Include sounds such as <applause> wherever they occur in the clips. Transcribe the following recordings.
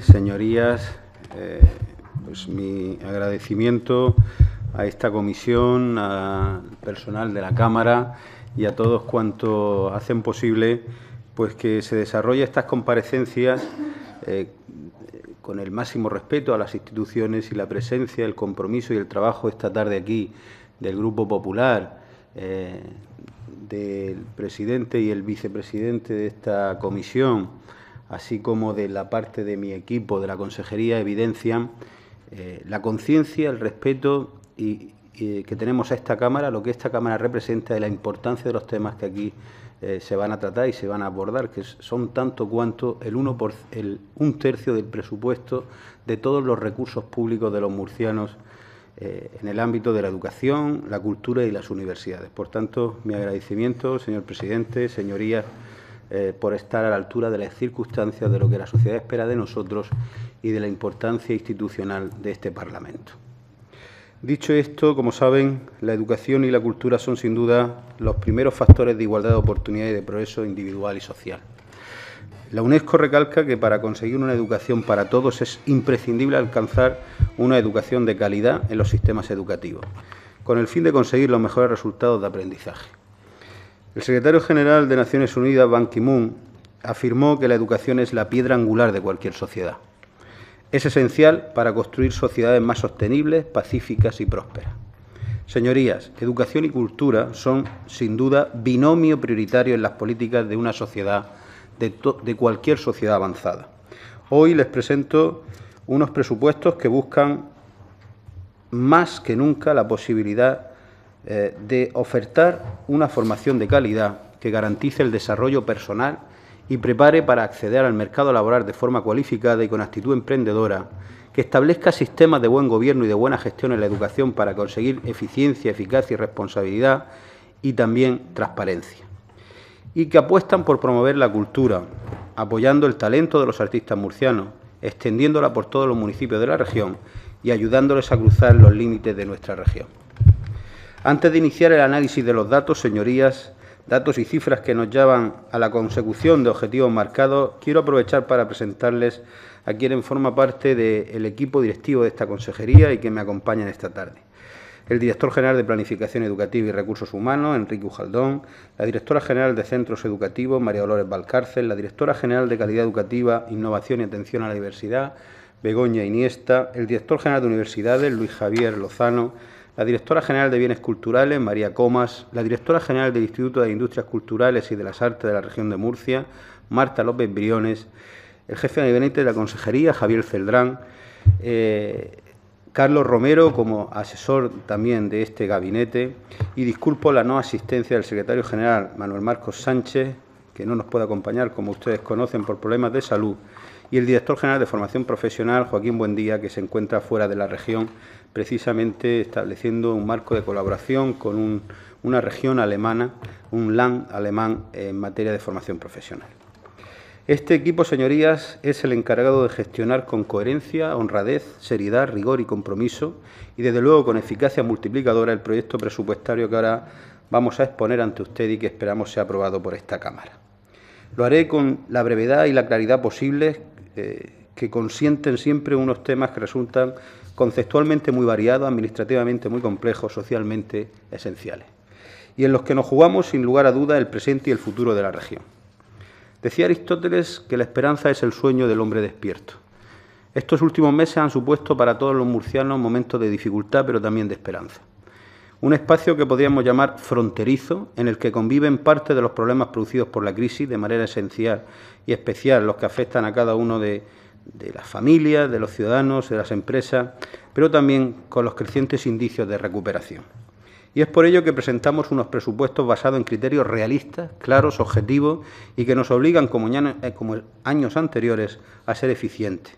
Señorías, eh, pues mi agradecimiento a esta comisión, al personal de la Cámara y a todos cuantos hacen posible pues que se desarrolle estas comparecencias eh, con el máximo respeto a las instituciones y la presencia, el compromiso y el trabajo esta tarde aquí del Grupo Popular, eh, del presidente y el vicepresidente de esta comisión, así como de la parte de mi equipo, de la consejería, evidencian eh, la conciencia, el respeto y, que tenemos a esta Cámara, lo que esta Cámara representa y la importancia de los temas que aquí eh, se van a tratar y se van a abordar, que son tanto cuanto el, uno por, el un tercio del presupuesto de todos los recursos públicos de los murcianos eh, en el ámbito de la educación, la cultura y las universidades. Por tanto, mi agradecimiento, señor presidente, señorías, eh, por estar a la altura de las circunstancias de lo que la sociedad espera de nosotros y de la importancia institucional de este Parlamento. Dicho esto, como saben, la educación y la cultura son sin duda los primeros factores de igualdad de oportunidad y de progreso individual y social. La UNESCO recalca que para conseguir una educación para todos es imprescindible alcanzar una educación de calidad en los sistemas educativos, con el fin de conseguir los mejores resultados de aprendizaje. El secretario general de Naciones Unidas, Ban Ki-moon, afirmó que la educación es la piedra angular de cualquier sociedad. Es esencial para construir sociedades más sostenibles, pacíficas y prósperas. Señorías, educación y cultura son, sin duda, binomio prioritario en las políticas de una sociedad de, cualquier sociedad avanzada. Hoy les presento unos presupuestos que buscan más que nunca la posibilidad eh, de ofertar una formación de calidad que garantice el desarrollo personal y prepare para acceder al mercado laboral de forma cualificada y con actitud emprendedora, que establezca sistemas de buen gobierno y de buena gestión en la educación para conseguir eficiencia, eficacia y responsabilidad y también transparencia y que apuestan por promover la cultura, apoyando el talento de los artistas murcianos, extendiéndola por todos los municipios de la región y ayudándoles a cruzar los límites de nuestra región. Antes de iniciar el análisis de los datos, señorías, datos y cifras que nos llevan a la consecución de objetivos marcados, quiero aprovechar para presentarles a quien forma parte del equipo directivo de esta consejería y que me acompañan esta tarde. El director general de Planificación Educativa y Recursos Humanos, Enrique Ujaldón, la directora general de Centros Educativos, María Dolores Valcárcel, la directora general de Calidad Educativa, Innovación y Atención a la Diversidad, Begoña Iniesta, el director general de Universidades, Luis Javier Lozano, la directora general de Bienes Culturales, María Comas, la directora general del Instituto de Industrias Culturales y de las Artes de la región de Murcia, Marta López Briones, el jefe de gabinete de la Consejería, Javier Celdrán, eh, Carlos Romero como asesor también de este gabinete. Y disculpo la no asistencia del secretario general Manuel Marcos Sánchez, que no nos puede acompañar, como ustedes conocen, por problemas de salud, y el director general de Formación Profesional, Joaquín Buendía, que se encuentra fuera de la región, precisamente estableciendo un marco de colaboración con una región alemana, un LAN alemán en materia de formación profesional. Este equipo, señorías, es el encargado de gestionar con coherencia, honradez, seriedad, rigor y compromiso y, desde luego, con eficacia multiplicadora el proyecto presupuestario que ahora vamos a exponer ante usted y que esperamos sea aprobado por esta Cámara. Lo haré con la brevedad y la claridad posibles eh, que consienten siempre unos temas que resultan conceptualmente muy variados, administrativamente muy complejos, socialmente esenciales, y en los que nos jugamos, sin lugar a duda, el presente y el futuro de la región. Decía Aristóteles que la esperanza es el sueño del hombre despierto. Estos últimos meses han supuesto para todos los murcianos momentos de dificultad, pero también de esperanza. Un espacio que podríamos llamar fronterizo, en el que conviven parte de los problemas producidos por la crisis de manera esencial y especial, los que afectan a cada uno de, de las familias, de los ciudadanos, de las empresas, pero también con los crecientes indicios de recuperación. Y es por ello que presentamos unos presupuestos basados en criterios realistas, claros, objetivos y que nos obligan, como, eh, años anteriores, a ser eficientes.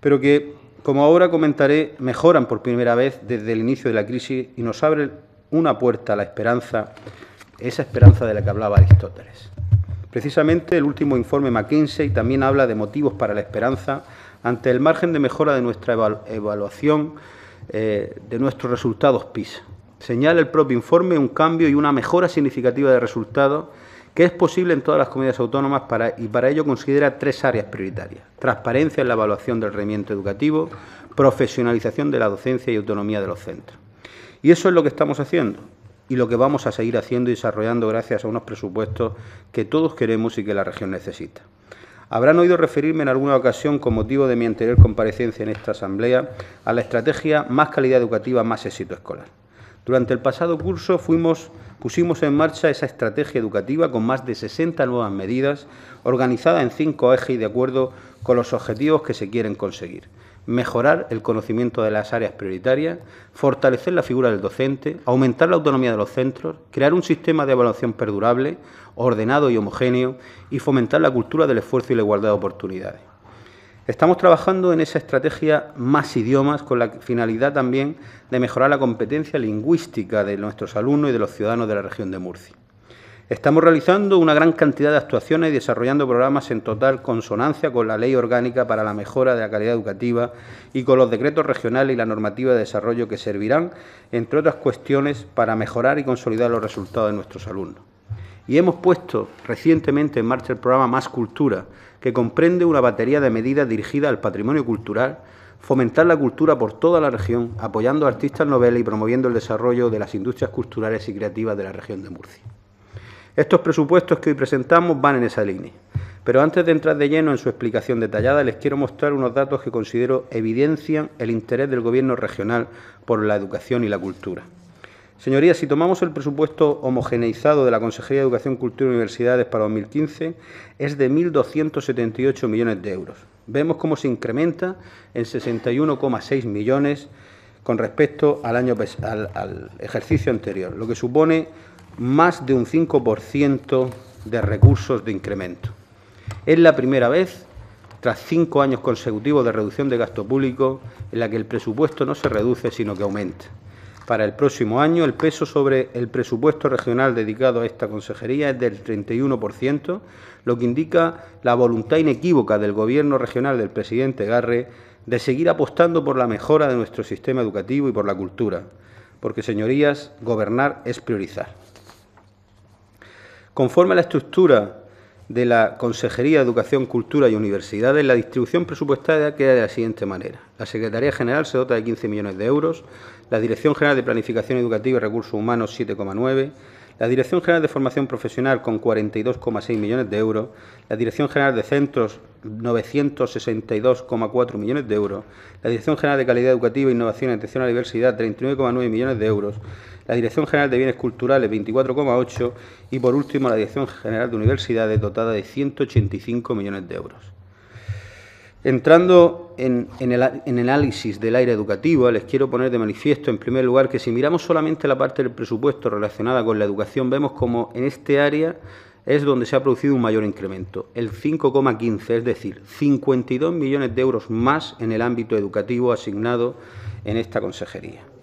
Pero que, como ahora comentaré, mejoran por primera vez desde el inicio de la crisis y nos abren una puerta a la esperanza, esa esperanza de la que hablaba Aristóteles. Precisamente el último informe McKinsey también habla de motivos para la esperanza ante el margen de mejora de nuestra evaluación eh, de nuestros resultados PISA. Señala el propio informe un cambio y una mejora significativa de resultados que es posible en todas las comunidades autónomas y para ello considera tres áreas prioritarias. Transparencia en la evaluación del rendimiento educativo, profesionalización de la docencia y autonomía de los centros. Y eso es lo que estamos haciendo y lo que vamos a seguir haciendo y desarrollando gracias a unos presupuestos que todos queremos y que la región necesita. Habrán oído referirme en alguna ocasión, con motivo de mi anterior comparecencia en esta Asamblea, a la estrategia Más calidad educativa, más éxito escolar. Durante el pasado curso pusimos en marcha esa estrategia educativa con más de 60 nuevas medidas, organizada en cinco ejes y de acuerdo con los objetivos que se quieren conseguir mejorar el conocimiento de las áreas prioritarias, fortalecer la figura del docente, aumentar la autonomía de los centros, crear un sistema de evaluación perdurable, ordenado y homogéneo y fomentar la cultura del esfuerzo y la igualdad de oportunidades. Estamos trabajando en esa estrategia más idiomas con la finalidad también de mejorar la competencia lingüística de nuestros alumnos y de los ciudadanos de la región de Murcia. Estamos realizando una gran cantidad de actuaciones y desarrollando programas en total consonancia con la Ley Orgánica para la Mejora de la Calidad Educativa y con los decretos regionales y la normativa de desarrollo que servirán, entre otras cuestiones, para mejorar y consolidar los resultados de nuestros alumnos. Y hemos puesto recientemente en marcha el programa Más Cultura, que comprende una batería de medidas dirigidas al patrimonio cultural, fomentar la cultura por toda la región, apoyando a artistas noveles y promoviendo el desarrollo de las industrias culturales y creativas de la región de Murcia. Estos presupuestos que hoy presentamos van en esa línea. Pero antes de entrar de lleno en su explicación detallada, les quiero mostrar unos datos que considero evidencian el interés del Gobierno regional por la educación y la cultura. Señorías, si tomamos el presupuesto homogeneizado de la Consejería de Educación, Cultura y Universidades para 2015, es de 1.278 millones de euros. Vemos cómo se incrementa en 61,6 millones con respecto al, año, al, ejercicio anterior, lo que supone más de un 5% de recursos de incremento. Es la primera vez, tras cinco años consecutivos de reducción de gasto público, en la que el presupuesto no se reduce, sino que aumenta. Para el próximo año, el peso sobre el presupuesto regional dedicado a esta consejería es del 31%, lo que indica la voluntad inequívoca del Gobierno regional del presidente Garre de seguir apostando por la mejora de nuestro sistema educativo y por la cultura, porque, señorías, gobernar es priorizar. Conforme a la estructura de la Consejería de Educación, Cultura y Universidades, la distribución presupuestaria queda de la siguiente manera. La Secretaría General se dota de 15 millones de euros, la Dirección General de Planificación Educativa y Recursos Humanos 7,9, la Dirección General de Formación Profesional con 42,6 millones de euros, la Dirección General de Centros 962,4 millones de euros, la Dirección General de Calidad Educativa, Innovación y Atención a la Diversidad 39,9 millones de euros, la Dirección General de Bienes Culturales 24,8 y por último la Dirección General de Universidades dotada de 185 millones de euros. Entrando en, el, análisis del aire educativo, les quiero poner de manifiesto, en primer lugar, que si miramos solamente la parte del presupuesto relacionada con la educación, vemos como en este área es donde se ha producido un mayor incremento, el 5,15, es decir, 52 millones de euros más en el ámbito educativo asignado en esta consejería.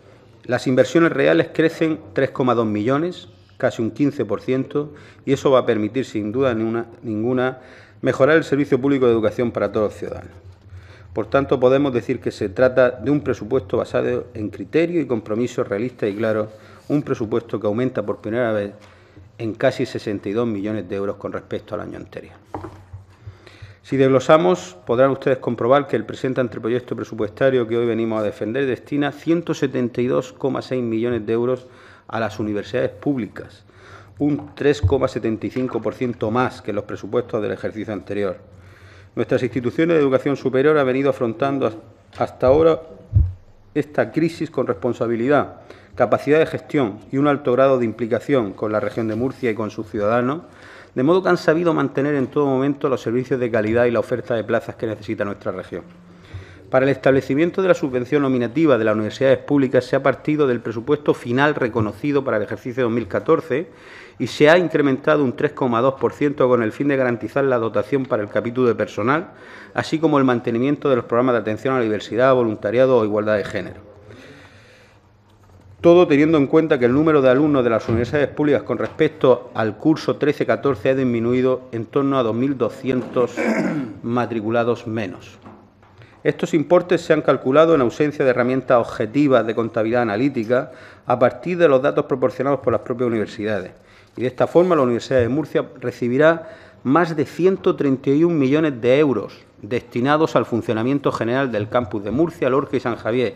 Las inversiones reales crecen 3,2 millones, casi un 15%, y eso va a permitir, sin duda ninguna, mejorar el servicio público de educación para todos los ciudadanos. Por tanto, podemos decir que se trata de un presupuesto basado en criterio y compromisos realistas y claros, un presupuesto que aumenta por primera vez en casi 62 millones de euros con respecto al año anterior. Si desglosamos, podrán ustedes comprobar que el presente anteproyecto presupuestario que hoy venimos a defender destina 172,6 millones de euros a las universidades públicas, un 3,75% más que los presupuestos del ejercicio anterior. Nuestras instituciones de educación superior han venido afrontando hasta ahora esta crisis con responsabilidad, capacidad de gestión y un alto grado de implicación con la región de Murcia y con sus ciudadanos de modo que han sabido mantener en todo momento los servicios de calidad y la oferta de plazas que necesita nuestra región. Para el establecimiento de la subvención nominativa de las universidades públicas se ha partido del presupuesto final reconocido para el ejercicio 2014 y se ha incrementado un 3,2% con el fin de garantizar la dotación para el capítulo de personal, así como el mantenimiento de los programas de atención a la diversidad, voluntariado o igualdad de género. Todo teniendo en cuenta que el número de alumnos de las universidades públicas con respecto al curso 13-14 ha disminuido en torno a 2.200 <coughs> matriculados menos. Estos importes se han calculado en ausencia de herramientas objetivas de contabilidad analítica a partir de los datos proporcionados por las propias universidades Y de esta forma la Universidad de Murcia recibirá más de 131 millones de euros destinados al funcionamiento general del campus de Murcia, Lorca y San Javier,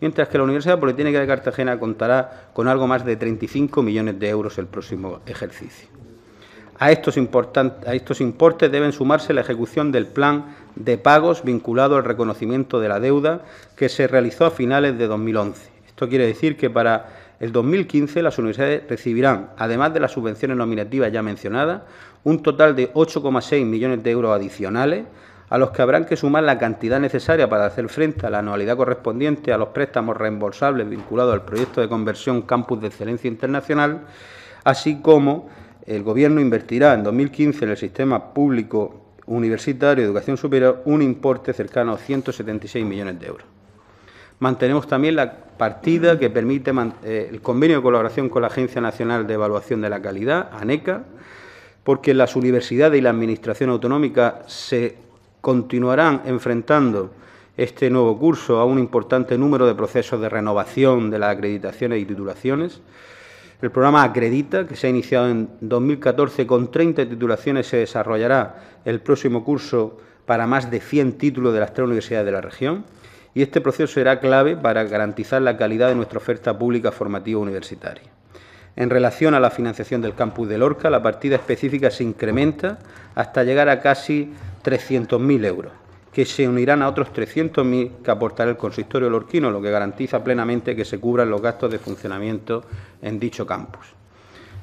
mientras que la Universidad Politécnica de Cartagena contará con algo más de 35 millones de euros el próximo ejercicio. A estos, a estos importes deben sumarse la ejecución del plan de pagos vinculado al reconocimiento de la deuda que se realizó a finales de 2011. Esto quiere decir que para el 2015 las universidades recibirán, además de las subvenciones nominativas ya mencionadas, un total de 8,6 millones de euros adicionales a los que habrán que sumar la cantidad necesaria para hacer frente a la anualidad correspondiente a los préstamos reembolsables vinculados al proyecto de conversión Campus de Excelencia Internacional, así como el Gobierno invertirá en 2015 en el sistema público universitario de educación superior un importe cercano a 176 millones de euros. Mantenemos también la partida que permite eh, el convenio de colaboración con la Agencia Nacional de Evaluación de la Calidad, ANECA, porque las universidades y la Administración Autonómica se continuarán enfrentando este nuevo curso a un importante número de procesos de renovación de las acreditaciones y titulaciones. El programa Acredita, que se ha iniciado en 2014 con 30 titulaciones, se desarrollará el próximo curso para más de 100 títulos de las tres universidades de la región y este proceso será clave para garantizar la calidad de nuestra oferta pública formativa universitaria. En relación a la financiación del campus de Lorca, la partida específica se incrementa hasta llegar a casi 300.000 euros, que se unirán a otros 300.000 que aportará el consistorio lorquino, lo que garantiza plenamente que se cubran los gastos de funcionamiento en dicho campus.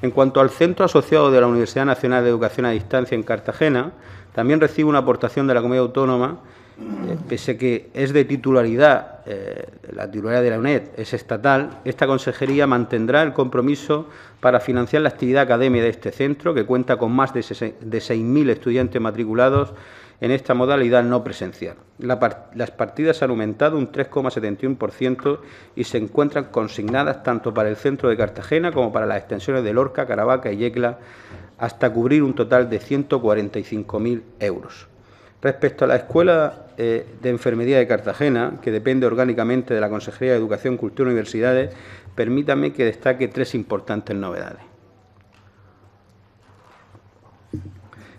En cuanto al centro asociado de la Universidad Nacional de Educación a Distancia en Cartagena, también recibe una aportación de la Comunidad Autónoma eh, pese que es de titularidad, eh, la titularidad de la UNED es estatal, esta consejería mantendrá el compromiso para financiar la actividad académica de este centro, que cuenta con más de 6.000 estudiantes matriculados en esta modalidad no presencial. las partidas han aumentado un 3,71% y se encuentran consignadas tanto para el centro de Cartagena como para las extensiones de Lorca, Caravaca y Yecla, hasta cubrir un total de 145.000 euros. Respecto a la Escuela eh, de Enfermería de Cartagena, que depende orgánicamente de la Consejería de Educación, Cultura y Universidades, permítame que destaque tres importantes novedades.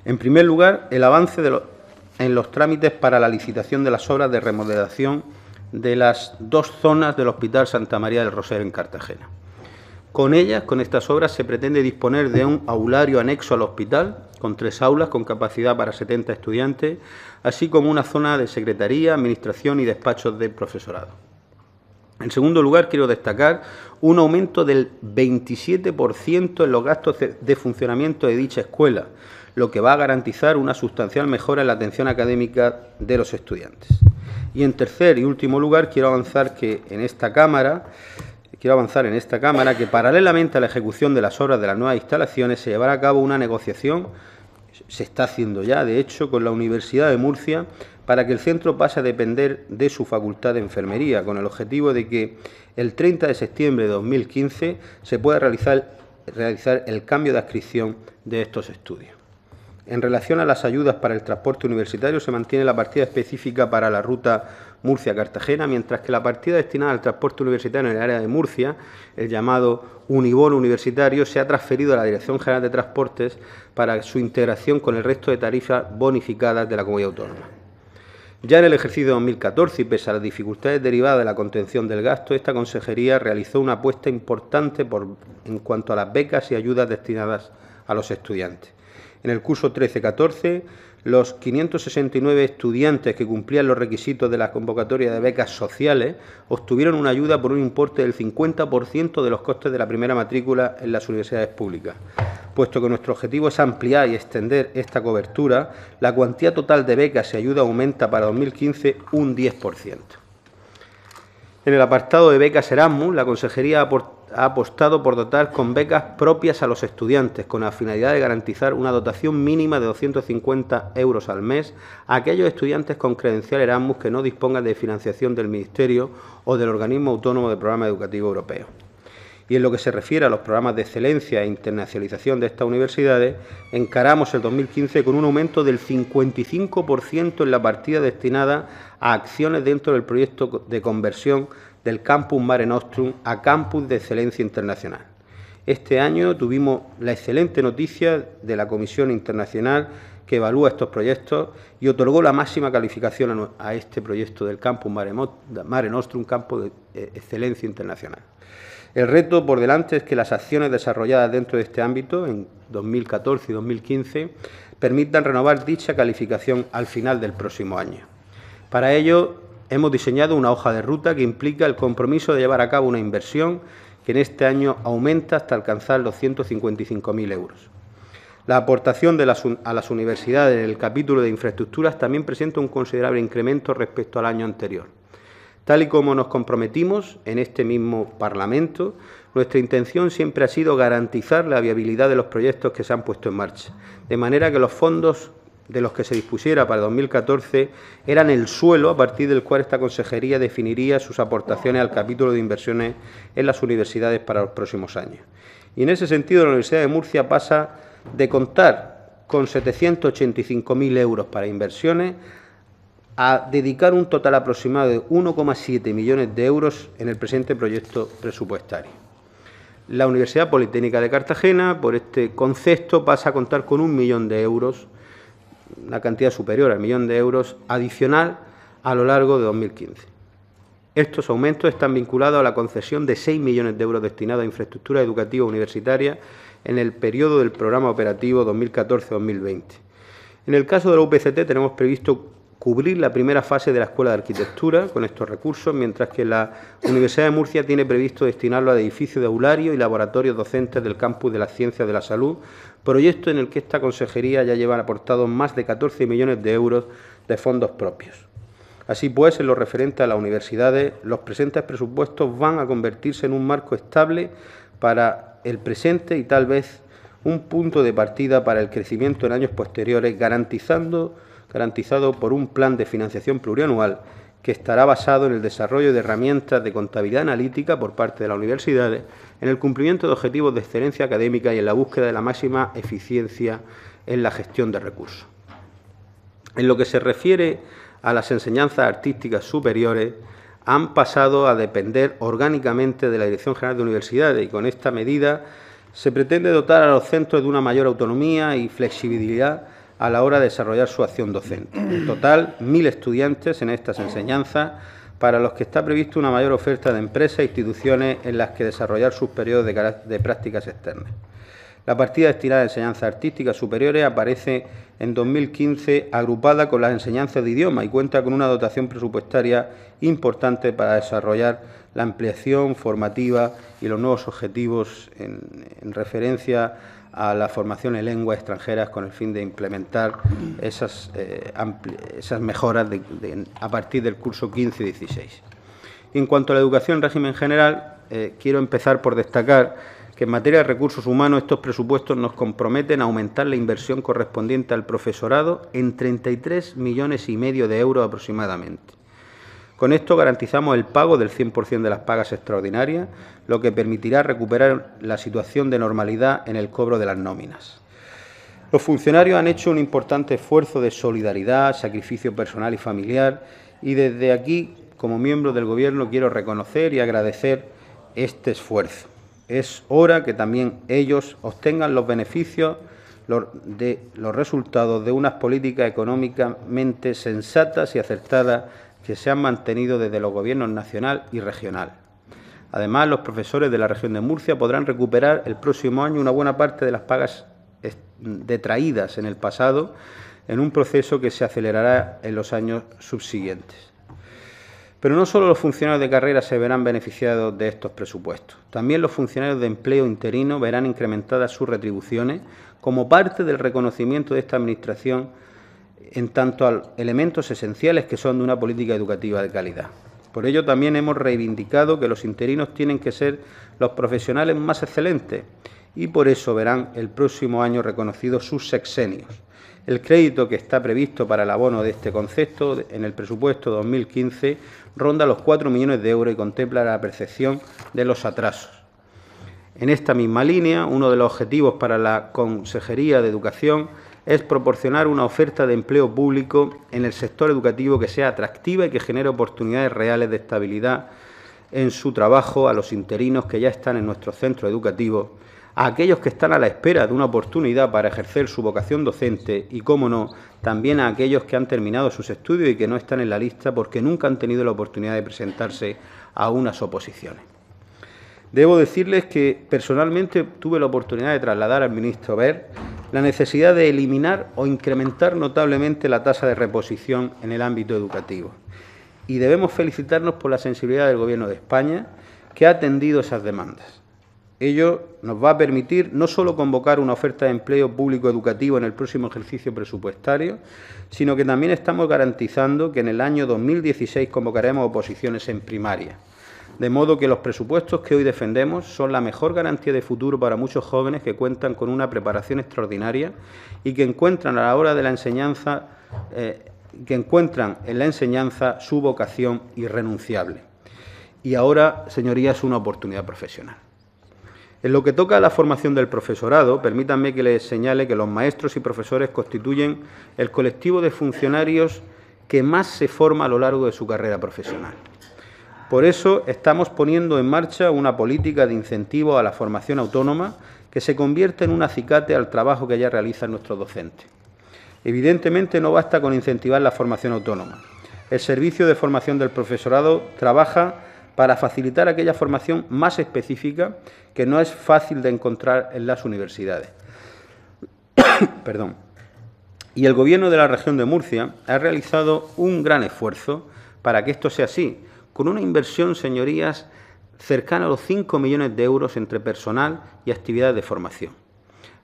En primer lugar, el avance en los trámites para la licitación de las obras de remodelación de las dos zonas del Hospital Santa María del Roser en Cartagena. Con ellas, con estas obras, se pretende disponer de un aulario anexo al hospital, con tres aulas con capacidad para 70 estudiantes, así como una zona de secretaría, administración y despachos de profesorado. En segundo lugar, quiero destacar un aumento del 27% en los gastos de funcionamiento de dicha escuela, lo que va a garantizar una sustancial mejora en la atención académica de los estudiantes. Y en tercer y último lugar, quiero avanzar que en esta Cámara quiero avanzar en esta Cámara que paralelamente a la ejecución de las obras de las nuevas instalaciones se llevará a cabo una negociación, se está haciendo ya, de hecho, con la Universidad de Murcia para que el centro pase a depender de su facultad de enfermería, con el objetivo de que el 30 de septiembre de 2015 se pueda realizar, realizar el cambio de adscripción de estos estudios. En relación a las ayudas para el transporte universitario, se mantiene la partida específica para la ruta Murcia-Cartagena, mientras que la partida destinada al transporte universitario en el área de Murcia, el llamado Unibono Universitario, se ha transferido a la Dirección General de Transportes para su integración con el resto de tarifas bonificadas de la comunidad autónoma. Ya en el ejercicio 2014, y pese a las dificultades derivadas de la contención del gasto, esta consejería realizó una apuesta importante en cuanto a las becas y ayudas destinadas a los estudiantes. En el curso 13-14, los 569 estudiantes que cumplían los requisitos de la convocatoria de becas sociales obtuvieron una ayuda por un importe del 50% de los costes de la primera matrícula en las universidades públicas. Puesto que nuestro objetivo es ampliar y extender esta cobertura, la cuantía total de becas y ayuda aumenta para 2015 un 10%. En el apartado de becas Erasmus, la Consejería ha ha apostado por dotar con becas propias a los estudiantes, con la finalidad de garantizar una dotación mínima de 250 euros al mes a aquellos estudiantes con credencial Erasmus que no dispongan de financiación del Ministerio o del Organismo Autónomo de Programa Educativo Europeo. Y en lo que se refiere a los programas de excelencia e internacionalización de estas universidades, encaramos el 2015 con un aumento del 55% en la partida destinada a acciones dentro del proyecto de conversión del Campus Mare Nostrum a Campus de Excelencia Internacional. Este año tuvimos la excelente noticia de la Comisión Internacional que evalúa estos proyectos y otorgó la máxima calificación a, este proyecto del Campus Mare Nostrum, campo de eh, excelencia internacional. El reto por delante es que las acciones desarrolladas dentro de este ámbito en 2014 y 2015 permitan renovar dicha calificación al final del próximo año. Para ello, hemos diseñado una hoja de ruta que implica el compromiso de llevar a cabo una inversión que en este año aumenta hasta alcanzar los 155.000 euros. La aportación a las universidades del capítulo de infraestructuras también presenta un considerable incremento respecto al año anterior. Tal y como nos comprometimos en este mismo Parlamento, nuestra intención siempre ha sido garantizar la viabilidad de los proyectos que se han puesto en marcha, de manera que los fondos de los que se dispusiera para 2014 eran el suelo a partir del cual esta consejería definiría sus aportaciones al capítulo de inversiones en las universidades para los próximos años. Y en ese sentido, la Universidad de Murcia pasa de contar con 785.000 euros para inversiones a dedicar un total aproximado de 1,7 millones de euros en el presente proyecto presupuestario. La Universidad Politécnica de Cartagena, por este concepto, pasa a contar con un millón de euros, una cantidad superior al millón de euros adicional a lo largo de 2015. Estos aumentos están vinculados a la concesión de 6 millones de euros destinados a infraestructura educativa universitaria en el periodo del programa operativo 2014-2020. En el caso de la UPCT tenemos previsto cubrir la primera fase de la Escuela de Arquitectura con estos recursos, mientras que la Universidad de Murcia tiene previsto destinarlo a edificios de aulario y laboratorios docentes del campus de las ciencias de la salud, proyecto en el que esta consejería ya lleva aportado más de 14 millones de euros de fondos propios. Así pues, en lo referente a las universidades, los presentes presupuestos van a convertirse en un marco estable para el presente y tal vez un punto de partida para el crecimiento en años posteriores, garantizando, garantizado por un plan de financiación plurianual que estará basado en el desarrollo de herramientas de contabilidad analítica por parte de las universidades, en el cumplimiento de objetivos de excelencia académica y en la búsqueda de la máxima eficiencia en la gestión de recursos. En lo que se refiere a las enseñanzas artísticas superiores, han pasado a depender orgánicamente de la Dirección General de Universidades y con esta medida se pretende dotar a los centros de una mayor autonomía y flexibilidad a la hora de desarrollar su acción docente. En total, mil estudiantes en estas enseñanzas, para los que está previsto una mayor oferta de empresas e instituciones en las que desarrollar sus periodos de, prácticas externas. La partida destinada a enseñanzas artísticas superiores aparece en 2015 agrupada con las enseñanzas de idioma y cuenta con una dotación presupuestaria importante para desarrollar la ampliación formativa y los nuevos objetivos en, referencia a la formación en lenguas extranjeras con el fin de implementar esas, eh, esas mejoras a partir del curso 15-16. En cuanto a la educación en régimen general, eh, quiero empezar por destacar que en materia de recursos humanos estos presupuestos nos comprometen a aumentar la inversión correspondiente al profesorado en 33 millones y medio de euros aproximadamente. Con esto garantizamos el pago del 100% de las pagas extraordinarias, lo que permitirá recuperar la situación de normalidad en el cobro de las nóminas. Los funcionarios han hecho un importante esfuerzo de solidaridad, sacrificio personal y familiar y desde aquí, como miembro del Gobierno, quiero reconocer y agradecer este esfuerzo. Es hora que también ellos obtengan los beneficios de los resultados de unas políticas económicamente sensatas y acertadas que se han mantenido desde los gobiernos nacional y regional. Además, los profesores de la región de Murcia podrán recuperar el próximo año una buena parte de las pagas detraídas en el pasado en un proceso que se acelerará en los años subsiguientes. Pero no solo los funcionarios de carrera se verán beneficiados de estos presupuestos, también los funcionarios de empleo interino verán incrementadas sus retribuciones como parte del reconocimiento de esta Administración en tanto a elementos esenciales que son de una política educativa de calidad. Por ello también hemos reivindicado que los interinos tienen que ser los profesionales más excelentes y por eso verán el próximo año reconocidos sus sexenios. El crédito que está previsto para el abono de este concepto en el presupuesto 2015 ronda los 4 millones de euros y contempla la percepción de los atrasos. En esta misma línea, uno de los objetivos para la Consejería de Educación es proporcionar una oferta de empleo público en el sector educativo que sea atractiva y que genere oportunidades reales de estabilidad en su trabajo a los interinos que ya están en nuestros centros educativos, a aquellos que están a la espera de una oportunidad para ejercer su vocación docente y, cómo no, también a aquellos que han terminado sus estudios y que no están en la lista porque nunca han tenido la oportunidad de presentarse a unas oposiciones. Debo decirles que personalmente tuve la oportunidad de trasladar al ministro Ver la necesidad de eliminar o incrementar notablemente la tasa de reposición en el ámbito educativo. Y debemos felicitarnos por la sensibilidad del Gobierno de España que ha atendido esas demandas. Ello nos va a permitir no solo convocar una oferta de empleo público educativo en el próximo ejercicio presupuestario, sino que también estamos garantizando que en el año 2016 convocaremos oposiciones en primaria de modo que los presupuestos que hoy defendemos son la mejor garantía de futuro para muchos jóvenes que cuentan con una preparación extraordinaria y que encuentran a la hora de la enseñanza, eh, que encuentran en la enseñanza su vocación irrenunciable. Y ahora, señorías, una oportunidad profesional. En lo que toca a la formación del profesorado, permítanme que les señale que los maestros y profesores constituyen el colectivo de funcionarios que más se forma a lo largo de su carrera profesional. Por eso estamos poniendo en marcha una política de incentivo a la formación autónoma que se convierte en un acicate al trabajo que ya realizan nuestros docentes. Evidentemente no basta con incentivar la formación autónoma. El Servicio de Formación del Profesorado trabaja para facilitar aquella formación más específica que no es fácil de encontrar en las universidades. <coughs> Perdón. Y el Gobierno de la región de Murcia ha realizado un gran esfuerzo para que esto sea así, con una inversión, señorías, cercana a los 5 millones de euros entre personal y actividades de formación,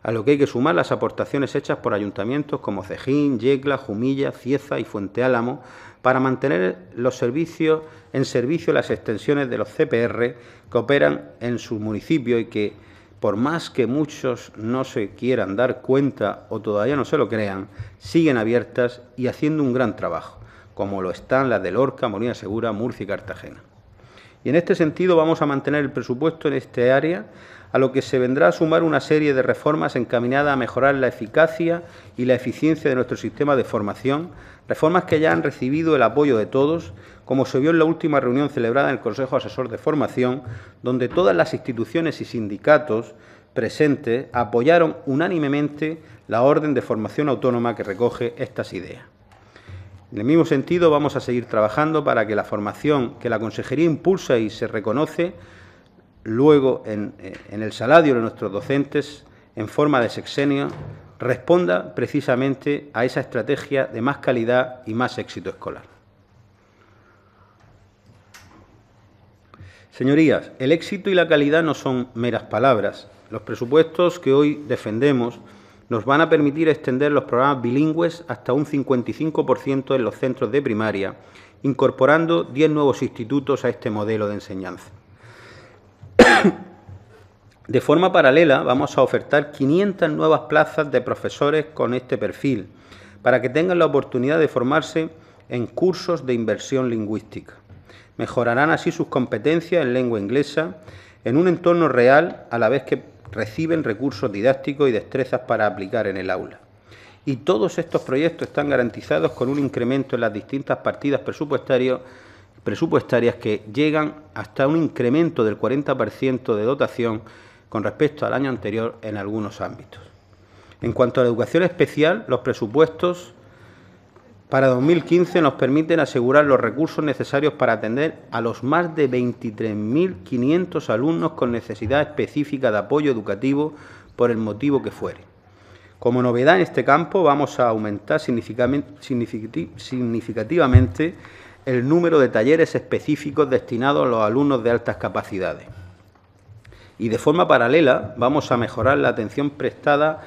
a lo que hay que sumar las aportaciones hechas por ayuntamientos como Cejín, Yecla, Jumilla, Cieza y Fuente Álamo para mantener los servicios en servicio las extensiones de los CPR que operan en su municipio y que, por más que muchos no se quieran dar cuenta o todavía no se lo crean, siguen abiertas y haciendo un gran trabajo como lo están las de Lorca, Molina Segura, Murcia y Cartagena. Y en este sentido vamos a mantener el presupuesto en este área, a lo que se vendrá a sumar una serie de reformas encaminadas a mejorar la eficacia y la eficiencia de nuestro sistema de formación, reformas que ya han recibido el apoyo de todos, como se vio en la última reunión celebrada en el Consejo Asesor de Formación, donde todas las instituciones y sindicatos presentes apoyaron unánimemente la orden de formación autónoma que recoge estas ideas. En el mismo sentido, vamos a seguir trabajando para que la formación que la Consejería impulsa y se reconoce luego en, el salario de nuestros docentes en forma de sexenio responda precisamente a esa estrategia de más calidad y más éxito escolar. Señorías, el éxito y la calidad no son meras palabras. Los presupuestos que hoy defendemos nos van a permitir extender los programas bilingües hasta un 55% en los centros de primaria, incorporando 10 nuevos institutos a este modelo de enseñanza. <coughs> De forma paralela, vamos a ofertar 500 nuevas plazas de profesores con este perfil, para que tengan la oportunidad de formarse en cursos de inversión lingüística. Mejorarán así sus competencias en lengua inglesa en un entorno real, a la vez que reciben recursos didácticos y destrezas para aplicar en el aula. Y todos estos proyectos están garantizados con un incremento en las distintas partidas presupuestarias que llegan hasta un incremento del 40% de dotación con respecto al año anterior en algunos ámbitos. En cuanto a la educación especial, los presupuestos para 2015 nos permiten asegurar los recursos necesarios para atender a los más de 23.500 alumnos con necesidad específica de apoyo educativo por el motivo que fuere. Como novedad en este campo vamos a aumentar significativamente el número de talleres específicos destinados a los alumnos de altas capacidades. Y de forma paralela vamos a mejorar la atención prestada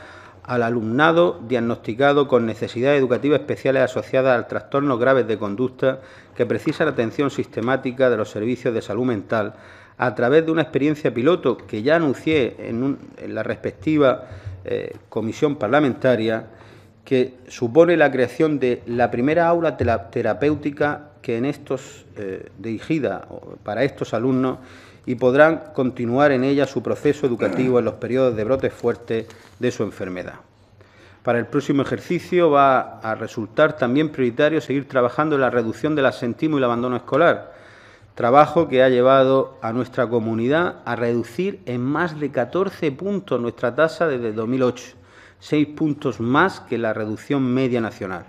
al alumnado diagnosticado con necesidades educativas especiales asociadas al trastornos graves de conducta que precisa la atención sistemática de los servicios de salud mental a través de una experiencia piloto que ya anuncié en, la respectiva eh, comisión parlamentaria que supone la creación de la primera aula terapéutica que en estos eh, dirigida para estos alumnos y podrán continuar en ella su proceso educativo en los periodos de brotes fuertes de su enfermedad. Para el próximo ejercicio va a resultar también prioritario seguir trabajando en la reducción del asentismo y el abandono escolar, Trabajo que ha llevado a nuestra comunidad a reducir en más de 14 puntos nuestra tasa desde 2008, seis puntos más que la reducción media nacional.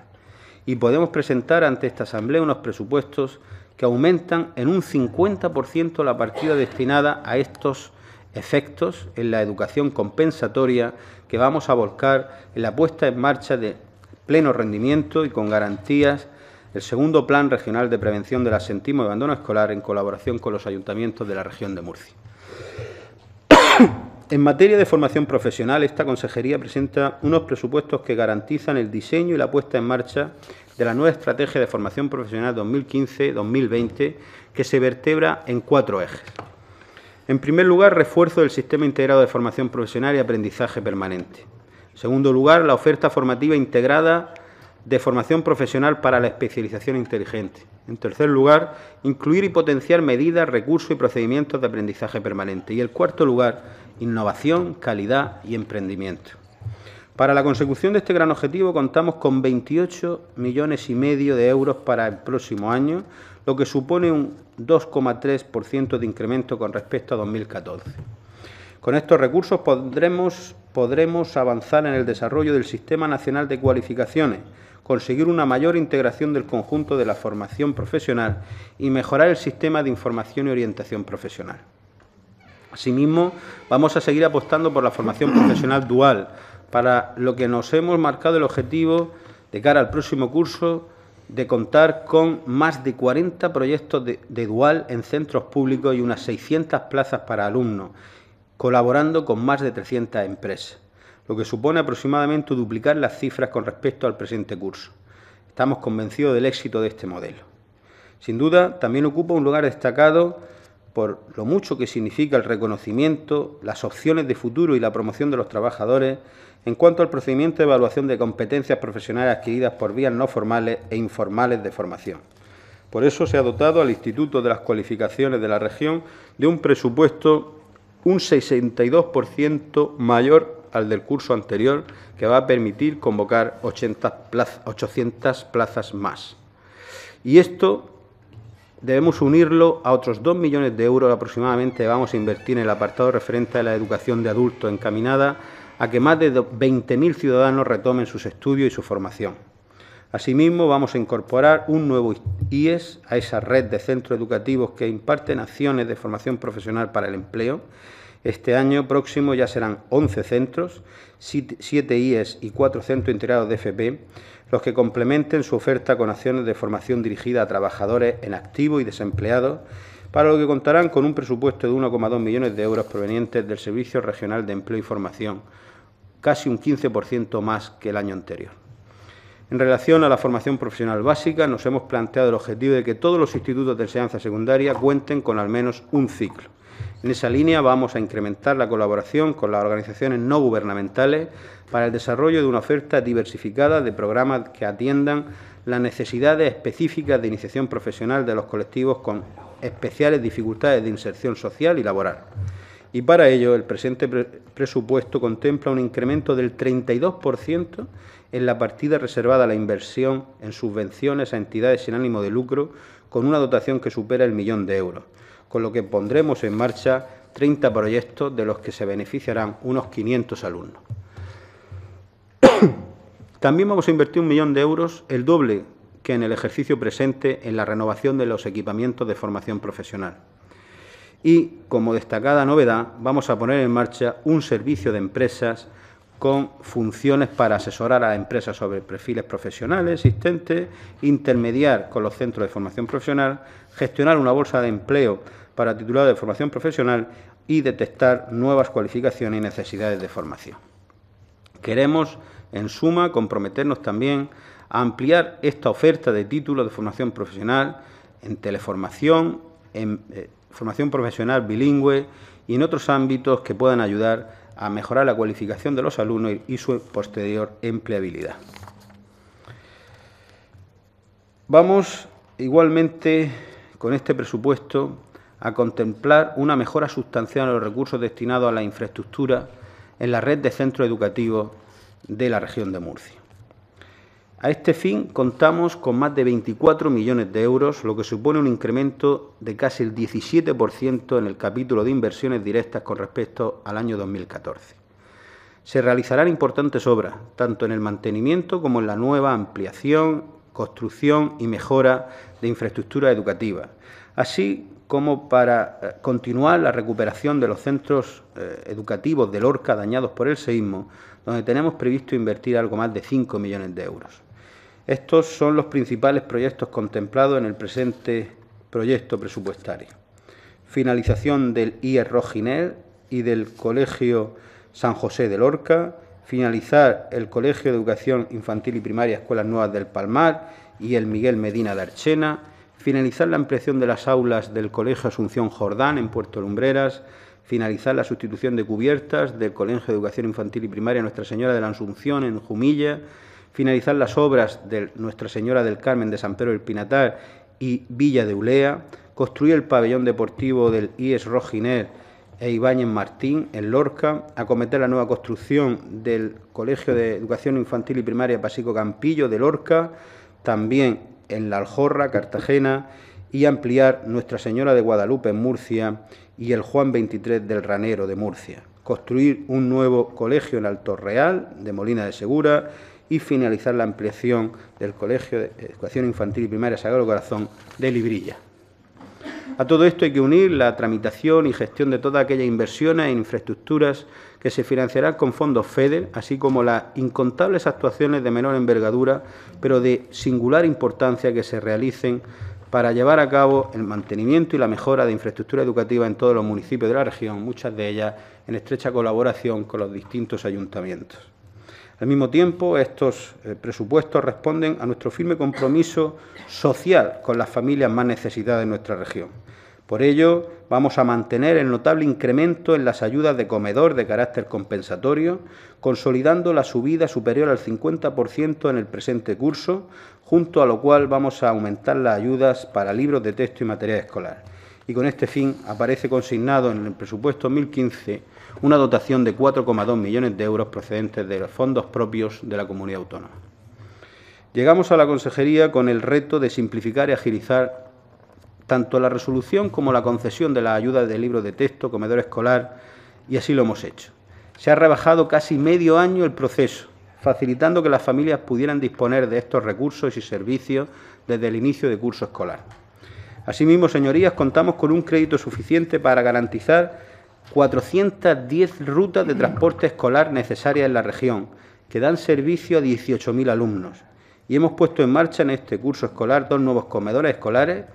Y podemos presentar ante esta Asamblea unos presupuestos que aumentan en un 50% la partida destinada a estos efectos en la educación compensatoria que vamos a volcar en la puesta en marcha de pleno rendimiento y con garantías el segundo Plan Regional de Prevención del Asentismo y Abandono Escolar en colaboración con los ayuntamientos de la región de Murcia. En materia de formación profesional, esta consejería presenta unos presupuestos que garantizan el diseño y la puesta en marcha de la nueva estrategia de formación profesional 2015-2020, que se vertebra en cuatro ejes. En primer lugar, refuerzo del sistema integrado de formación profesional y aprendizaje permanente. En segundo lugar, la oferta formativa integrada de formación profesional para la especialización inteligente. En tercer lugar, incluir y potenciar medidas, recursos y procedimientos de aprendizaje permanente. Y en cuarto lugar, innovación, calidad y emprendimiento. Para la consecución de este gran objetivo contamos con 28 millones y medio de euros para el próximo año, lo que supone un 2,3% de incremento con respecto a 2014. Con estos recursos podremos, podremos avanzar en el desarrollo del Sistema Nacional de Cualificaciones, conseguir una mayor integración del conjunto de la formación profesional y mejorar el sistema de información y orientación profesional. Asimismo, vamos a seguir apostando por la formación profesional dual, para lo que nos hemos marcado el objetivo de cara al próximo curso de contar con más de 40 proyectos de, de, dual en centros públicos y unas 600 plazas para alumnos, colaborando con más de 300 empresas lo que supone aproximadamente duplicar las cifras con respecto al presente curso. Estamos convencidos del éxito de este modelo. Sin duda, también ocupa un lugar destacado por lo mucho que significa el reconocimiento, las opciones de futuro y la promoción de los trabajadores en cuanto al procedimiento de evaluación de competencias profesionales adquiridas por vías no formales e informales de formación. Por eso se ha dotado al Instituto de las Cualificaciones de la región de un presupuesto un 62% mayor al del curso anterior, que va a permitir convocar 800 plazas más. Y esto debemos unirlo a otros 2 millones de euros aproximadamente vamos a invertir en el apartado referente a la educación de adultos encaminada a que más de 20.000 ciudadanos retomen sus estudios y su formación. Asimismo, vamos a incorporar un nuevo IES a esa red de centros educativos que imparten acciones de formación profesional para el empleo este año próximo ya serán 11 centros, 7 IES y 4 centros integrados de FP, los que complementen su oferta con acciones de formación dirigida a trabajadores en activo y desempleados, para lo que contarán con un presupuesto de 1,2 millones de euros provenientes del Servicio Regional de Empleo y Formación, casi un 15% más que el año anterior. En relación a la formación profesional básica, nos hemos planteado el objetivo de que todos los institutos de enseñanza secundaria cuenten con al menos un ciclo. En esa línea vamos a incrementar la colaboración con las organizaciones no gubernamentales para el desarrollo de una oferta diversificada de programas que atiendan las necesidades específicas de iniciación profesional de los colectivos con especiales dificultades de inserción social y laboral. Y para ello, el presente presupuesto contempla un incremento del 32% en la partida reservada a la inversión en subvenciones a entidades sin ánimo de lucro, con una dotación que supera el millón de euros con lo que pondremos en marcha 30 proyectos de los que se beneficiarán unos 500 alumnos. <coughs> También vamos a invertir un millón de euros, el doble que en el ejercicio presente, en la renovación de los equipamientos de formación profesional. Y, como destacada novedad, vamos a poner en marcha un servicio de empresas con funciones para asesorar a empresas sobre perfiles profesionales existentes, intermediar con los centros de formación profesional, gestionar una bolsa de empleo para titulados de formación profesional y detectar nuevas cualificaciones y necesidades de formación. Queremos, en suma, comprometernos también a ampliar esta oferta de títulos de formación profesional en teleformación, en eh, formación profesional bilingüe y en otros ámbitos que puedan ayudar a mejorar la cualificación de los alumnos y su posterior empleabilidad. Vamos igualmente con este presupuesto a contemplar una mejora sustancial de los recursos destinados a la infraestructura en la red de centros educativos de la región de Murcia. A este fin contamos con más de 24 millones de euros, lo que supone un incremento de casi el 17% en el capítulo de inversiones directas con respecto al año 2014. Se realizarán importantes obras, tanto en el mantenimiento como en la nueva ampliación, construcción y mejora de infraestructura educativa, así como para eh, continuar la recuperación de los centros eh, educativos de Lorca dañados por el seísmo, donde tenemos previsto invertir algo más de 5 millones de euros. Estos son los principales proyectos contemplados en el presente proyecto presupuestario. Finalización del IES Roginer y del Colegio San José de Lorca, finalizar el Colegio de Educación Infantil y Primaria Escuelas Nuevas del Palmar y el Miguel Medina de Archena, finalizar la ampliación de las aulas del Colegio Asunción Jordán en Puerto Lumbreras, finalizar la sustitución de cubiertas del Colegio de Educación Infantil y Primaria Nuestra Señora de la Asunción en Jumilla, finalizar las obras de Nuestra Señora del Carmen de San Pedro del Pinatar y Villa de Ulea, construir el pabellón deportivo del IES Roginer e Ibáñez Martín en Lorca, acometer la nueva construcción del Colegio de Educación Infantil y Primaria Pasico Campillo de Lorca, también en La Aljorra, Cartagena, y ampliar Nuestra Señora de Guadalupe en Murcia y el Juan 23 del Ranero de Murcia. Construir un nuevo colegio en Alto Real de Molina de Segura y finalizar la ampliación del Colegio de Educación Infantil y Primaria Sagrado Corazón de Librilla. A todo esto hay que unir la tramitación y gestión de todas aquellas inversiones e infraestructuras que se financiarán con fondos FEDER, así como las incontables actuaciones de menor envergadura, pero de singular importancia que se realicen para llevar a cabo el mantenimiento y la mejora de infraestructura educativa en todos los municipios de la región, muchas de ellas en estrecha colaboración con los distintos ayuntamientos. Al mismo tiempo, estos eh, presupuestos responden a nuestro firme compromiso social con las familias más necesitadas de nuestra región. Por ello, vamos a mantener el notable incremento en las ayudas de comedor de carácter compensatorio, consolidando la subida superior al 50% en el presente curso, junto a lo cual vamos a aumentar las ayudas para libros de texto y material escolar. Y con este fin aparece consignado en el presupuesto 2015 una dotación de 4,2 millones de euros procedentes de los fondos propios de la comunidad autónoma. Llegamos a la Consejería con el reto de simplificar y agilizar tanto la resolución como la concesión de las ayudas de libros de texto, comedor escolar, y así lo hemos hecho. Se ha rebajado casi medio año el proceso, facilitando que las familias pudieran disponer de estos recursos y servicios desde el inicio de curso escolar. Asimismo, señorías, contamos con un crédito suficiente para garantizar 410 rutas de transporte escolar necesarias en la región, que dan servicio a 18.000 alumnos. Y hemos puesto en marcha en este curso escolar dos nuevos comedores escolares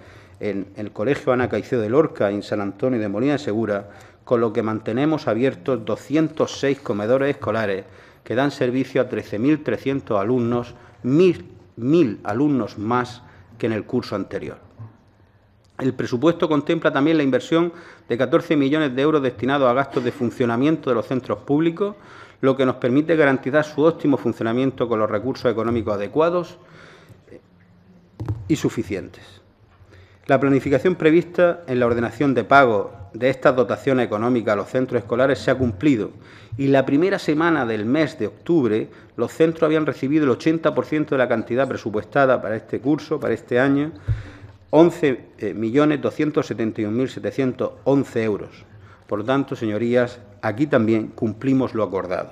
en el Colegio Ana Caicedo de Lorca y en San Antonio de Molina de Segura, con lo que mantenemos abiertos 206 comedores escolares que dan servicio a 13.300 alumnos, 1.000 alumnos más que en el curso anterior. El presupuesto contempla también la inversión de 14 millones de euros destinados a gastos de funcionamiento de los centros públicos, lo que nos permite garantizar su óptimo funcionamiento con los recursos económicos adecuados y suficientes. La planificación prevista en la ordenación de pago de estas dotaciones económicas a los centros escolares se ha cumplido y la primera semana del mes de octubre los centros habían recibido el 80% de la cantidad presupuestada para este curso, para este año, 11.271.711 eh, euros. Por lo tanto, señorías, aquí también cumplimos lo acordado.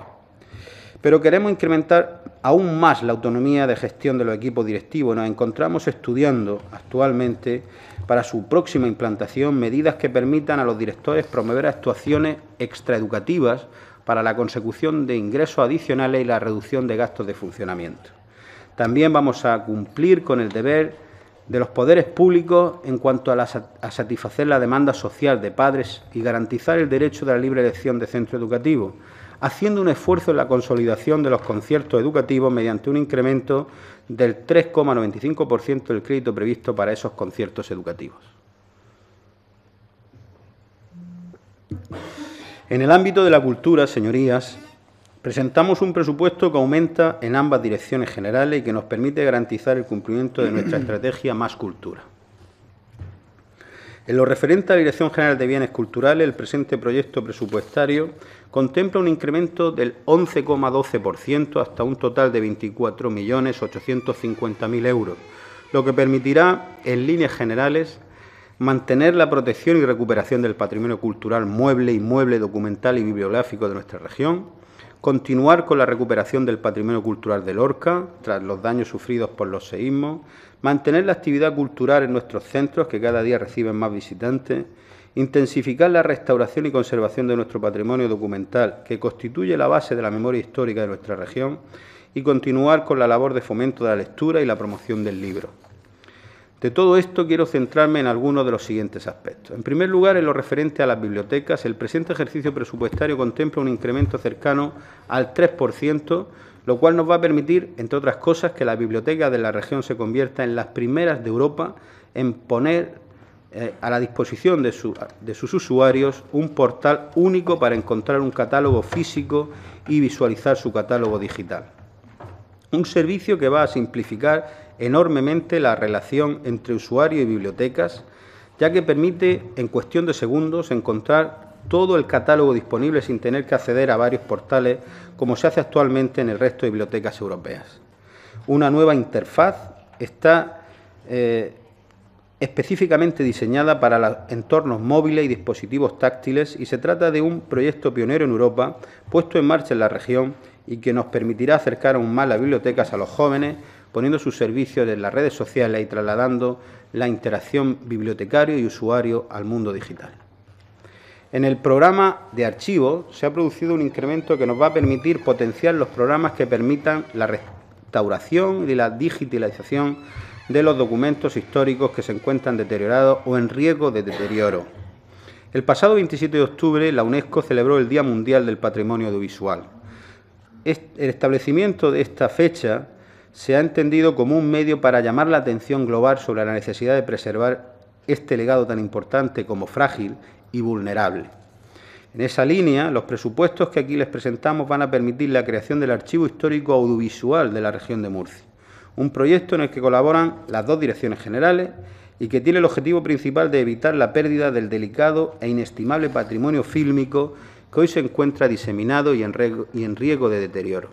Pero queremos incrementar aún más la autonomía de gestión de los equipos directivos. Nos encontramos estudiando actualmente para su próxima implantación medidas que permitan a los directores promover actuaciones extraeducativas para la consecución de ingresos adicionales y la reducción de gastos de funcionamiento. También vamos a cumplir con el deber de los poderes públicos en cuanto a, satisfacer la demanda social de padres y garantizar el derecho de la libre elección de centro educativo, haciendo un esfuerzo en la consolidación de los conciertos educativos mediante un incremento del 3,95% del crédito previsto para esos conciertos educativos. En el ámbito de la cultura, señorías, Presentamos un presupuesto que aumenta en ambas direcciones generales y que nos permite garantizar el cumplimiento de nuestra <clears throat> estrategia Más Cultura. En lo referente a la Dirección General de Bienes Culturales, el presente proyecto presupuestario contempla un incremento del 11,12% hasta un total de 24.850.000 euros, lo que permitirá, en líneas generales, mantener la protección y recuperación del patrimonio cultural mueble, inmueble, documental y bibliográfico de nuestra región, continuar con la recuperación del patrimonio cultural de Lorca tras los daños sufridos por los seísmos, mantener la actividad cultural en nuestros centros, que cada día reciben más visitantes, intensificar la restauración y conservación de nuestro patrimonio documental, que constituye la base de la memoria histórica de nuestra región, y continuar con la labor de fomento de la lectura y la promoción del libro. De todo esto quiero centrarme en algunos de los siguientes aspectos. En primer lugar, en lo referente a las bibliotecas, el presente ejercicio presupuestario contempla un incremento cercano al 3%, lo cual nos va a permitir, entre otras cosas, que la biblioteca de la región se convierta en las primeras de Europa en poner eh, a la disposición de, de sus usuarios un portal único para encontrar un catálogo físico y visualizar su catálogo digital. Un servicio que va a simplificar enormemente la relación entre usuario y bibliotecas, ya que permite en cuestión de segundos encontrar todo el catálogo disponible sin tener que acceder a varios portales como se hace actualmente en el resto de bibliotecas europeas. Una nueva interfaz está eh, específicamente diseñada para los entornos móviles y dispositivos táctiles y se trata de un proyecto pionero en Europa puesto en marcha en la región y que nos permitirá acercar aún más las bibliotecas a los jóvenes poniendo sus servicios en las redes sociales y trasladando la interacción bibliotecario y usuario al mundo digital. En el programa de archivos se ha producido un incremento que nos va a permitir potenciar los programas que permitan la restauración y la digitalización de los documentos históricos que se encuentran deteriorados o en riesgo de deterioro. El pasado 27 de octubre la UNESCO celebró el Día Mundial del Patrimonio Audiovisual. El establecimiento de esta fecha se ha entendido como un medio para llamar la atención global sobre la necesidad de preservar este legado tan importante como frágil y vulnerable. En esa línea, los presupuestos que aquí les presentamos van a permitir la creación del Archivo Histórico Audiovisual de la región de Murcia, un proyecto en el que colaboran las dos direcciones generales y que tiene el objetivo principal de evitar la pérdida del delicado e inestimable patrimonio fílmico que hoy se encuentra diseminado y en riesgo de deterioro.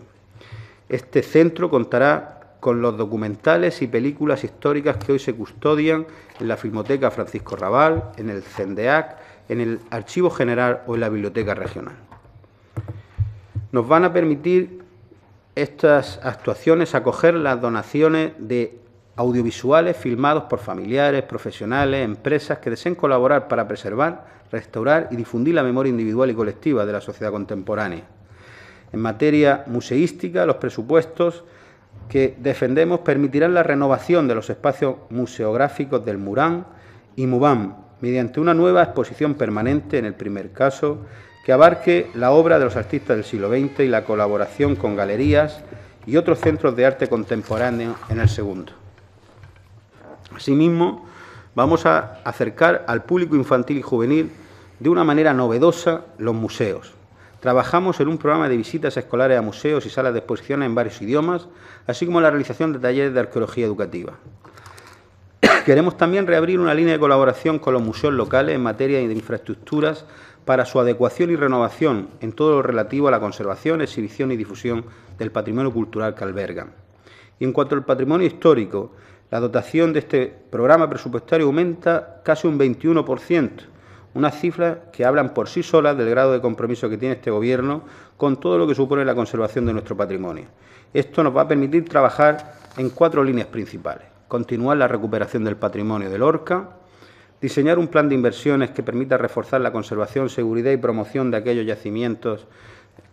Este centro contará con los documentales y películas históricas que hoy se custodian en la Filmoteca Francisco Raval, en el CENDEAC, en el Archivo General o en la Biblioteca Regional. Nos van a permitir estas actuaciones acoger las donaciones de audiovisuales filmados por familiares, profesionales, empresas que deseen colaborar para preservar, restaurar y difundir la memoria individual y colectiva de la sociedad contemporánea. En materia museística, los presupuestos que defendemos permitirán la renovación de los espacios museográficos del Murán y Mubán mediante una nueva exposición permanente, en el primer caso, que abarque la obra de los artistas del siglo XX y la colaboración con galerías y otros centros de arte contemporáneo en el segundo. Asimismo, vamos a acercar al público infantil y juvenil de una manera novedosa los museos, Trabajamos en un programa de visitas escolares a museos y salas de exposiciones en varios idiomas, así como la realización de talleres de arqueología educativa. <coughs> Queremos también reabrir una línea de colaboración con los museos locales en materia de infraestructuras para su adecuación y renovación en todo lo relativo a la conservación, exhibición y difusión del patrimonio cultural que albergan. Y en cuanto al patrimonio histórico, la dotación de este programa presupuestario aumenta casi un 21%, unas cifras que hablan por sí solas del grado de compromiso que tiene este Gobierno con todo lo que supone la conservación de nuestro patrimonio. Esto nos va a permitir trabajar en cuatro líneas principales. Continuar la recuperación del patrimonio del Orca, diseñar un plan de inversiones que permita reforzar la conservación, seguridad y promoción de aquellos yacimientos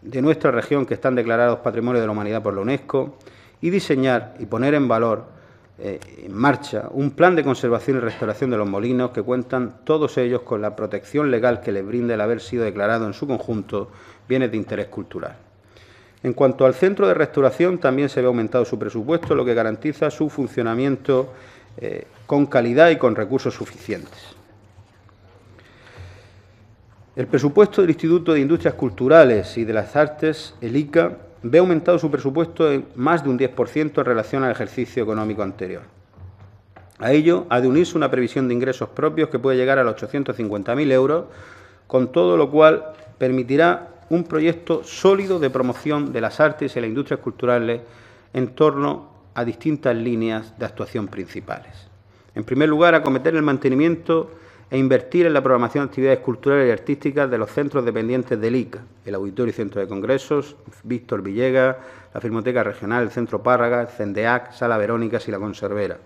de nuestra región que están declarados Patrimonio de la Humanidad por la UNESCO y diseñar y poner en valor eh, en marcha un plan de conservación y restauración de los molinos que cuentan todos ellos con la protección legal que les brinda el haber sido declarado en su conjunto bienes de interés cultural. En cuanto al centro de restauración, también se ve aumentado su presupuesto, lo que garantiza su funcionamiento eh, con calidad y con recursos suficientes. El presupuesto del Instituto de Industrias Culturales y de las Artes, el ICA, ve aumentado su presupuesto en más de un 10% en relación al ejercicio económico anterior. A ello ha de unirse una previsión de ingresos propios que puede llegar a los 850.000 euros, con todo lo cual permitirá un proyecto sólido de promoción de las artes y las industrias culturales en torno a distintas líneas de actuación principales. En primer lugar, acometer el mantenimiento e invertir en la programación de actividades culturales y artísticas de los centros dependientes del ICA, el Auditorio y Centro de Congresos, Víctor Villegas, la Filmoteca Regional, el Centro Párraga, CENDEAC, Sala Verónicas y la Conservera.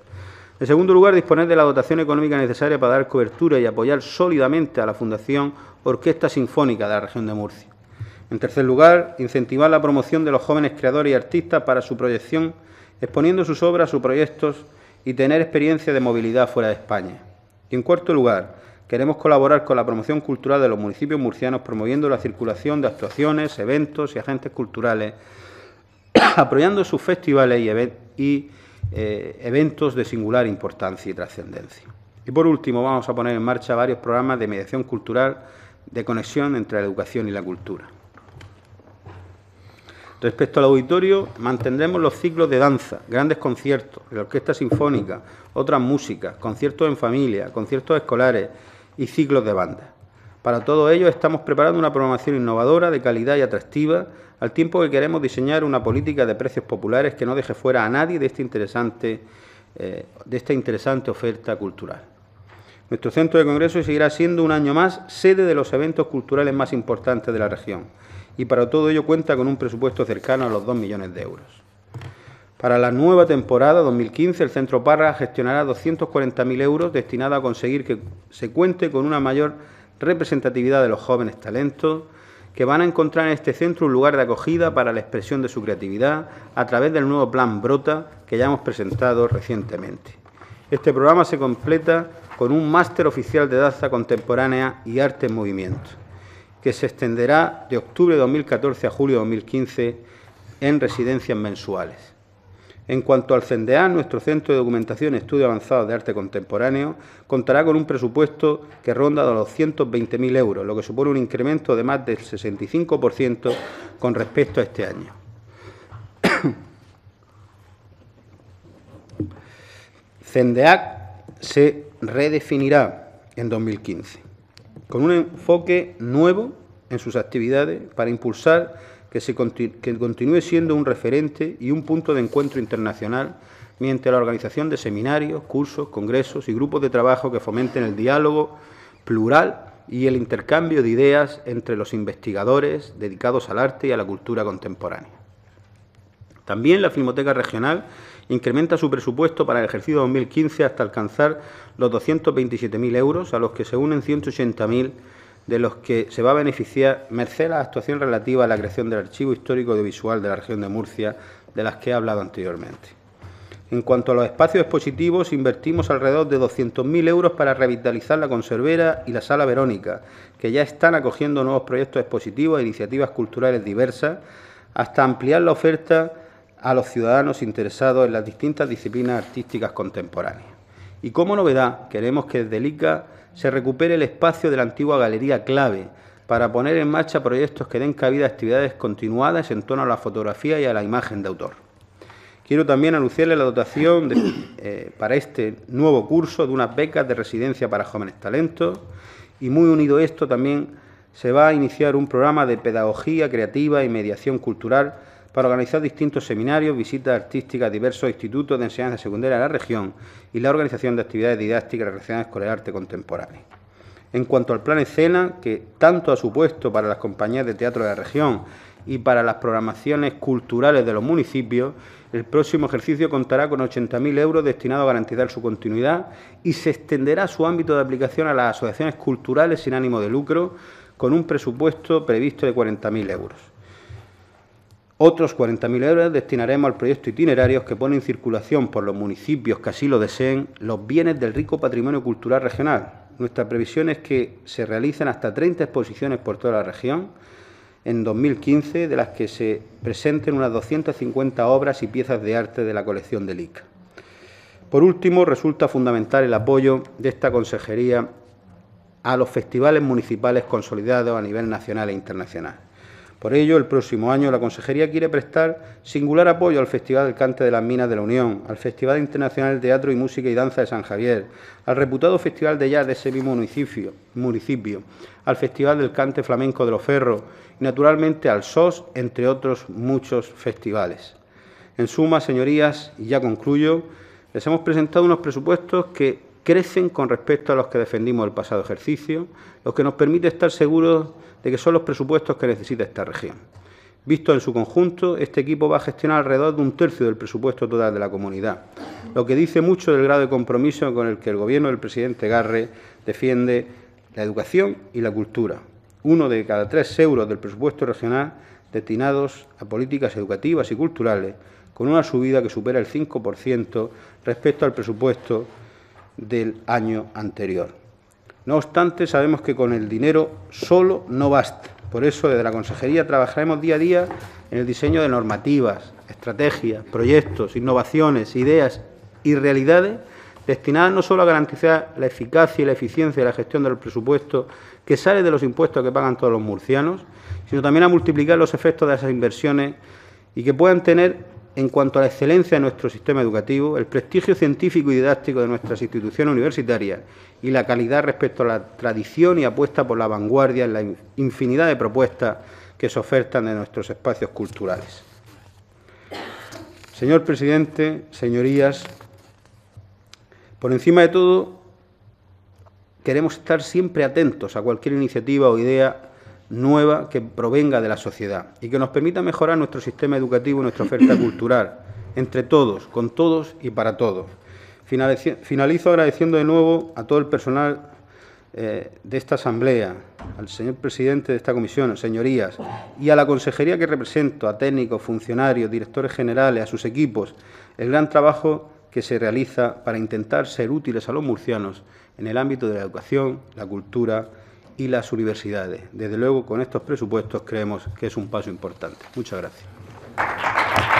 En segundo lugar, disponer de la dotación económica necesaria para dar cobertura y apoyar sólidamente a la Fundación Orquesta Sinfónica de la región de Murcia. En tercer lugar, incentivar la promoción de los jóvenes creadores y artistas para su proyección, exponiendo sus obras, sus proyectos y tener experiencia de movilidad fuera de España. Y en cuarto lugar, queremos colaborar con la promoción cultural de los municipios murcianos, promoviendo la circulación de actuaciones, eventos y agentes culturales, <coughs> apoyando sus festivales y, eh, eventos de singular importancia y trascendencia. Y por último, vamos a poner en marcha varios programas de mediación cultural de conexión entre la educación y la cultura. Respecto al auditorio, mantendremos los ciclos de danza, grandes conciertos, la orquesta sinfónica, otras músicas, conciertos en familia, conciertos escolares y ciclos de banda. Para todo ello estamos preparando una programación innovadora, de calidad y atractiva, al tiempo que queremos diseñar una política de precios populares que no deje fuera a nadie de, este eh, de esta interesante oferta cultural. Nuestro centro de congresos seguirá siendo un año más sede de los eventos culturales más importantes de la región y para todo ello cuenta con un presupuesto cercano a los 2 millones de euros. Para la nueva temporada 2015, el Centro Parra gestionará 240.000 euros destinados a conseguir que se cuente con una mayor representatividad de los jóvenes talentos que van a encontrar en este centro un lugar de acogida para la expresión de su creatividad a través del nuevo plan Brota que ya hemos presentado recientemente. Este programa se completa con un máster oficial de danza contemporánea y arte en movimiento que se extenderá de octubre de 2014 a julio de 2015 en residencias mensuales. En cuanto al CENDEAN, nuestro Centro de Documentación y Estudio Avanzado de Arte Contemporáneo contará con un presupuesto que ronda los 120.000 euros, lo que supone un incremento de más del 65% con respecto a este año. <coughs> CENDEAC se redefinirá en 2015 con un enfoque nuevo en sus actividades para impulsar que, se que continúe siendo un referente y un punto de encuentro internacional mediante la organización de seminarios, cursos, congresos y grupos de trabajo que fomenten el diálogo plural y el intercambio de ideas entre los investigadores dedicados al arte y a la cultura contemporánea. También la Filmoteca Regional incrementa su presupuesto para el ejercicio 2015 hasta alcanzar los 227.000 euros, a los que se unen 180.000 de los que se va a beneficiar merced a la actuación relativa a la creación del Archivo Histórico Audiovisual de la región de Murcia, de las que he hablado anteriormente. En cuanto a los espacios expositivos, invertimos alrededor de 200.000 euros para revitalizar la conservera y la sala Verónica, que ya están acogiendo nuevos proyectos expositivos e iniciativas culturales diversas, hasta ampliar la oferta a los ciudadanos interesados en las distintas disciplinas artísticas contemporáneas. Y como novedad, queremos que desde el se recupere el espacio de la antigua Galería Clave para poner en marcha proyectos que den cabida a actividades continuadas en torno a la fotografía y a la imagen de autor. Quiero también anunciarle la dotación <coughs> eh, para este nuevo curso de unas becas de residencia para jóvenes talentos y muy unido a esto también se va a iniciar un programa de pedagogía creativa y mediación cultural para organizar distintos seminarios, visitas artísticas a diversos institutos de enseñanza secundaria de la región y la organización de actividades didácticas relacionadas con el arte contemporáneo. En cuanto al plan escena, que tanto ha supuesto para las compañías de teatro de la región y para las programaciones culturales de los municipios, el próximo ejercicio contará con 80.000 euros destinados a garantizar su continuidad y se extenderá su ámbito de aplicación a las asociaciones culturales sin ánimo de lucro, con un presupuesto previsto de 40.000 euros. Otros 40.000 euros destinaremos al proyecto itinerarios que pone en circulación por los municipios que así lo deseen los bienes del rico patrimonio cultural regional. Nuestra previsión es que se realicen hasta 30 exposiciones por toda la región en 2015, de las que se presenten unas 250 obras y piezas de arte de la colección del ICA. Por último, resulta fundamental el apoyo de esta consejería a los festivales municipales consolidados a nivel nacional e internacional Por ello, el próximo año la Consejería quiere prestar singular apoyo al Festival del Cante de las Minas de la Unión, al Festival Internacional de Teatro y Música y Danza de San Javier, al reputado Festival de Jazz de ese mismo municipio, al Festival del Cante Flamenco de los Ferros y, naturalmente, al SOS, entre otros muchos festivales. En suma, señorías, y ya concluyo, les hemos presentado unos presupuestos que crecen con respecto a los que defendimos el pasado ejercicio, lo que nos permite estar seguros de que son los presupuestos que necesita esta región. Visto en su conjunto, este equipo va a gestionar alrededor de un tercio del presupuesto total de la comunidad, lo que dice mucho del grado de compromiso con el que el Gobierno del presidente Garre defiende la educación y la cultura. Uno de cada tres euros del presupuesto regional destinados a políticas educativas y culturales, con una subida que supera el 5% respecto al presupuesto del año anterior. No obstante, sabemos que con el dinero solo no basta. Por eso, desde la Consejería trabajaremos día a día en el diseño de normativas, estrategias, proyectos, innovaciones, ideas y realidades destinadas no solo a garantizar la eficacia y la eficiencia de la gestión del presupuesto que sale de los impuestos que pagan todos los murcianos, sino también a multiplicar los efectos de esas inversiones y que puedan tener en cuanto a la excelencia de nuestro sistema educativo, el prestigio científico y didáctico de nuestras instituciones universitarias y la calidad respecto a la tradición y apuesta por la vanguardia en la infinidad de propuestas que se ofertan en nuestros espacios culturales. Señor presidente, señorías, por encima de todo, queremos estar siempre atentos a cualquier iniciativa o idea nueva que provenga de la sociedad y que nos permita mejorar nuestro sistema educativo y nuestra oferta <clears throat> cultural, entre todos, con todos y para todos. Finalizo agradeciendo de nuevo a todo el personal eh, de esta Asamblea, al señor presidente de esta comisión, señorías, y a la consejería que represento, a técnicos, funcionarios, directores generales, a sus equipos, el gran trabajo que se realiza para intentar ser útiles a los murcianos en el ámbito de la educación, la cultura, y las universidades. Desde luego, con estos presupuestos creemos que es un paso importante. Muchas gracias.